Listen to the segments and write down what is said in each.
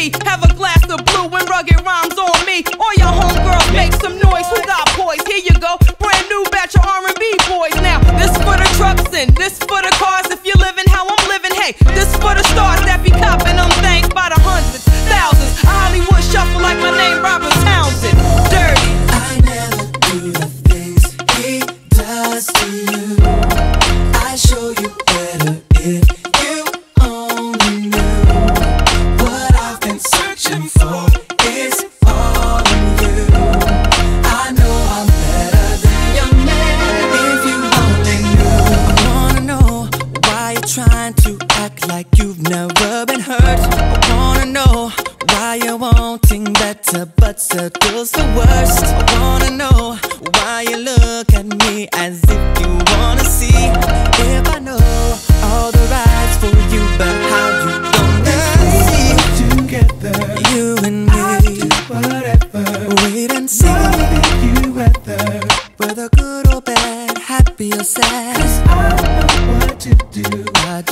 Have a trying to act like you've never been hurt. I wanna know why you're wanting better, but circles the worst. I wanna know why you look at me as if you want.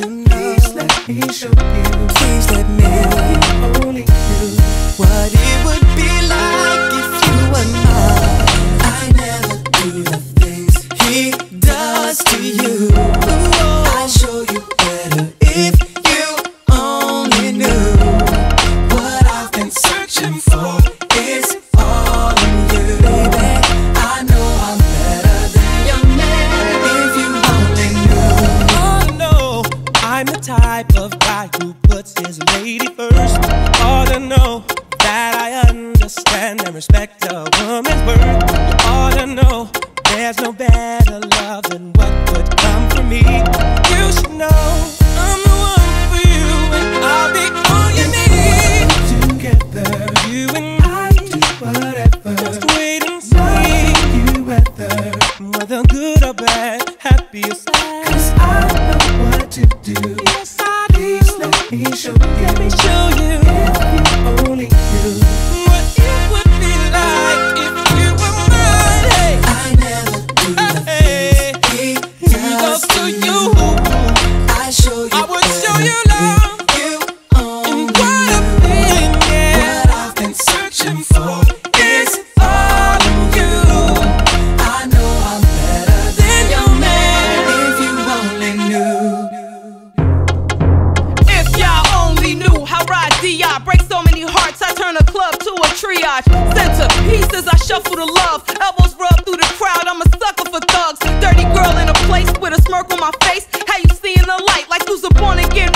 Please let me show you. Please let me you. what it would be like if you were mine. Puts his lady first. Ought to know that I understand and respect a woman's worth. You ought to know there's no better love than what would come from me. You should know I'm the one for you, and I'll be all you need. Together. You and I do whatever just wait and see you weather. whether good or bad, happy or sad. Cause I know what to do. Yes, do. Let me show you. Let triage. Center pieces, I shuffle the love. Elbows rub through the crowd, I'm a sucker for thugs. Dirty girl in a place with a smirk on my face. How you seeing the light like who's a born again